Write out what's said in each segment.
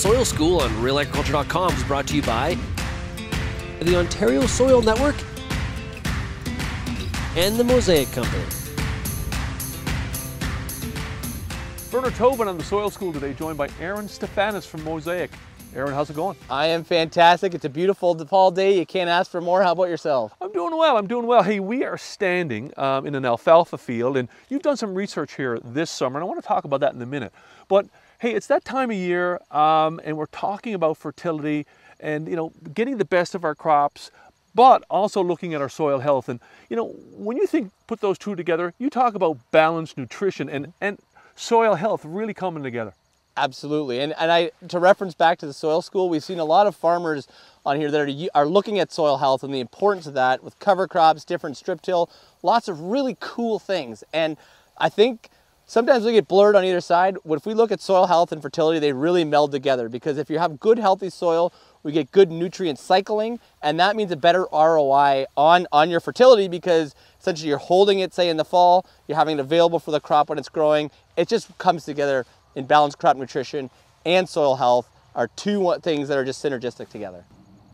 Soil School on realagriculture.com is brought to you by the Ontario Soil Network and the Mosaic Company. Bernard Tobin on the Soil School today, joined by Aaron Stevanus from Mosaic. Aaron, how's it going? I am fantastic. It's a beautiful fall day. You can't ask for more. How about yourself? I'm doing well. I'm doing well. Hey, we are standing um, in an alfalfa field, and you've done some research here this summer, and I want to talk about that in a minute. But hey, it's that time of year, um, and we're talking about fertility and you know getting the best of our crops, but also looking at our soil health. And you know, when you think put those two together, you talk about balanced nutrition and and soil health really coming together. Absolutely. And, and I, to reference back to the soil school, we've seen a lot of farmers on here that are, are looking at soil health and the importance of that with cover crops, different strip till, lots of really cool things. And I think sometimes we get blurred on either side. But if we look at soil health and fertility, they really meld together because if you have good, healthy soil, we get good nutrient cycling, and that means a better ROI on, on your fertility because essentially you're holding it, say, in the fall, you're having it available for the crop when it's growing. It just comes together in balanced crop nutrition and soil health are two things that are just synergistic together.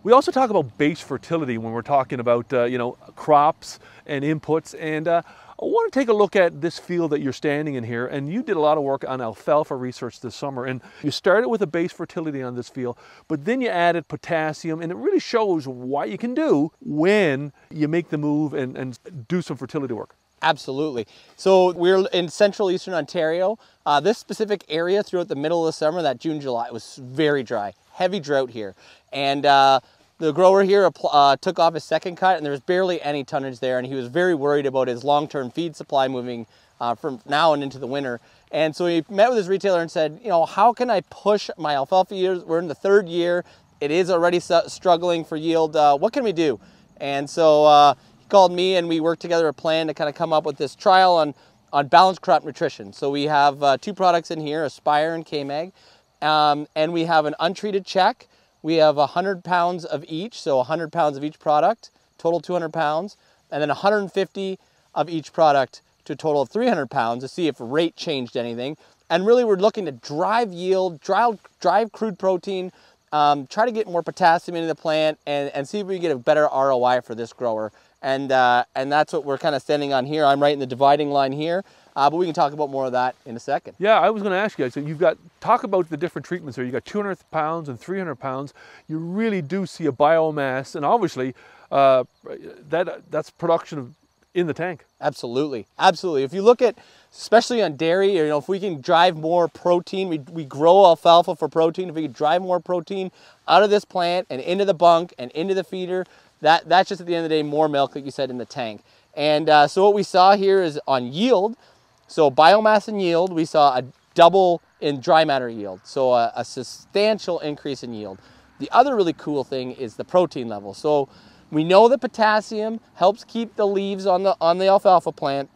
We also talk about base fertility when we're talking about uh, you know crops and inputs and uh, I want to take a look at this field that you're standing in here and you did a lot of work on alfalfa research this summer and you started with a base fertility on this field but then you added potassium and it really shows what you can do when you make the move and, and do some fertility work. Absolutely. So we're in central eastern Ontario. Uh, this specific area throughout the middle of the summer, that June, July, was very dry, heavy drought here. And uh, the grower here uh, took off his second cut and there was barely any tonnage there and he was very worried about his long-term feed supply moving uh, from now and into the winter. And so he met with his retailer and said, you know, how can I push my alfalfa years? We're in the third year. It is already struggling for yield. Uh, what can we do? And so uh, he called me and we worked together a plan to kind of come up with this trial on, on balanced crop nutrition. So we have uh, two products in here, Aspire and K-Mag, um, and we have an untreated check. We have 100 pounds of each, so 100 pounds of each product, total 200 pounds, and then 150 of each product to a total of 300 pounds to see if rate changed anything. And really we're looking to drive yield, drive, drive crude protein, um, try to get more potassium into the plant and, and see if we get a better ROI for this grower and, uh, and that's what we're kind of standing on here. I'm right in the dividing line here, uh, but we can talk about more of that in a second. Yeah, I was going to ask you, so you've got, talk about the different treatments here. You've got 200 pounds and 300 pounds. You really do see a biomass, and obviously uh, that, that's production of, in the tank. Absolutely, absolutely. If you look at, especially on dairy, you know, if we can drive more protein, we, we grow alfalfa for protein, if we can drive more protein out of this plant and into the bunk and into the feeder, that, that's just at the end of the day more milk, like you said, in the tank. And uh, so what we saw here is on yield, so biomass and yield, we saw a double in dry matter yield, so a, a substantial increase in yield. The other really cool thing is the protein level. So we know that potassium helps keep the leaves on the on the alfalfa plant,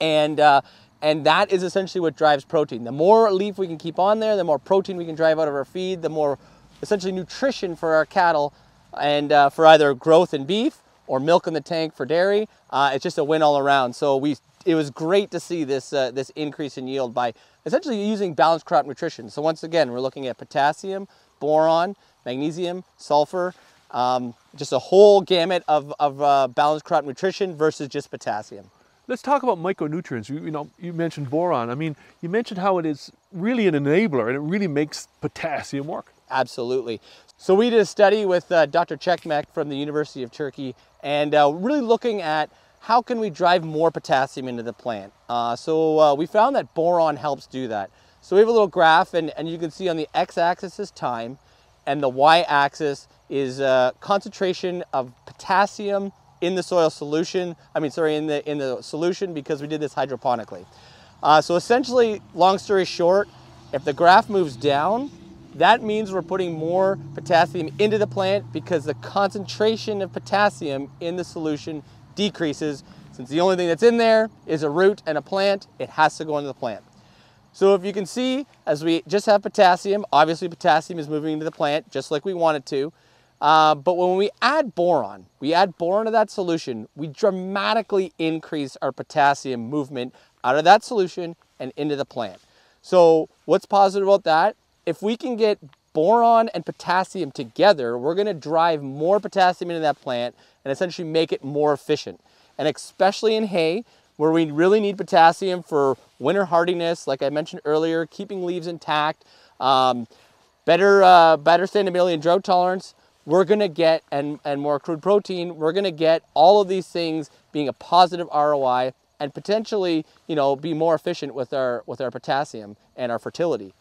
and uh, and that is essentially what drives protein. The more leaf we can keep on there, the more protein we can drive out of our feed, the more essentially nutrition for our cattle and uh, for either growth in beef or milk in the tank for dairy. Uh, it's just a win all around. So we, it was great to see this, uh, this increase in yield by essentially using balanced crop nutrition. So once again, we're looking at potassium, boron, magnesium, sulfur, um, just a whole gamut of, of uh, balanced crop nutrition versus just potassium. Let's talk about micronutrients. You, you, know, you mentioned boron. I mean, you mentioned how it is really an enabler and it really makes potassium work. Absolutely. So we did a study with uh, Dr. Cakmak from the University of Turkey and uh, really looking at how can we drive more potassium into the plant. Uh, so uh, we found that boron helps do that. So we have a little graph and, and you can see on the x-axis is time and the y-axis is uh, concentration of potassium in the soil solution, I mean, sorry, in the, in the solution because we did this hydroponically. Uh, so essentially, long story short, if the graph moves down, that means we're putting more potassium into the plant because the concentration of potassium in the solution decreases. Since the only thing that's in there is a root and a plant, it has to go into the plant. So if you can see, as we just have potassium, obviously potassium is moving into the plant just like we want it to. Uh, but when we add boron, we add boron to that solution, we dramatically increase our potassium movement out of that solution and into the plant. So what's positive about that? if we can get boron and potassium together, we're gonna drive more potassium into that plant and essentially make it more efficient. And especially in hay, where we really need potassium for winter hardiness, like I mentioned earlier, keeping leaves intact, um, better, uh, better standability and drought tolerance, we're gonna get, and, and more crude protein, we're gonna get all of these things being a positive ROI and potentially, you know, be more efficient with our, with our potassium and our fertility.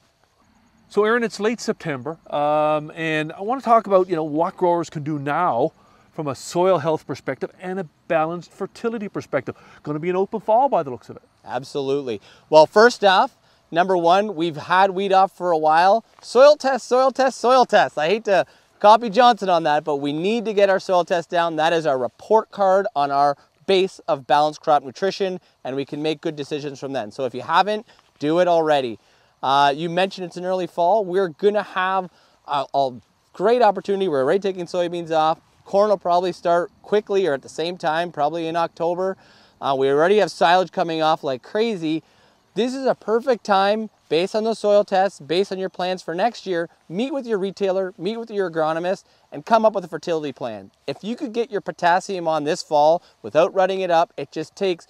So Aaron, it's late September, um, and I want to talk about, you know, what growers can do now from a soil health perspective and a balanced fertility perspective. Going to be an open fall by the looks of it. Absolutely. Well, first off, number one, we've had weed off for a while. Soil test, soil test, soil test. I hate to copy Johnson on that, but we need to get our soil test down. That is our report card on our base of balanced crop nutrition, and we can make good decisions from then. So if you haven't, do it already. Uh, you mentioned it's an early fall. We're gonna have a, a great opportunity. We're already taking soybeans off. Corn will probably start quickly or at the same time, probably in October. Uh, we already have silage coming off like crazy. This is a perfect time based on the soil tests, based on your plans for next year, meet with your retailer, meet with your agronomist, and come up with a fertility plan. If you could get your potassium on this fall without rutting it up, it just takes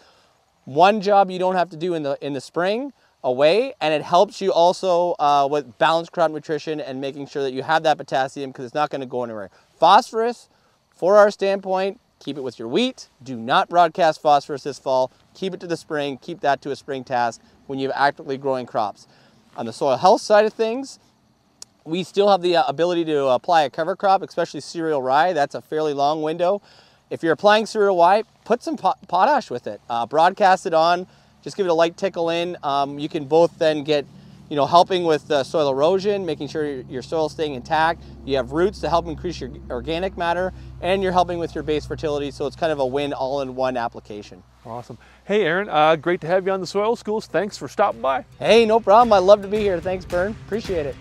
one job you don't have to do in the, in the spring away and it helps you also uh, with balanced crop nutrition and making sure that you have that potassium because it's not going to go anywhere. Phosphorus, for our standpoint, keep it with your wheat. Do not broadcast phosphorus this fall. Keep it to the spring. Keep that to a spring task when you have actively growing crops. On the soil health side of things, we still have the uh, ability to apply a cover crop, especially cereal rye. That's a fairly long window. If you're applying cereal rye, put some pot potash with it. Uh, broadcast it on. Just give it a light tickle in. Um, you can both then get you know, helping with uh, soil erosion, making sure your, soil staying intact. You have roots to help increase your organic matter, and you're helping with your base fertility. So it's kind of a win all-in-one application. Awesome. Hey, Aaron, uh, great to have you on the Soil Schools. Thanks for stopping by. Hey, no problem. I love to be here. Thanks, Bern. Appreciate it.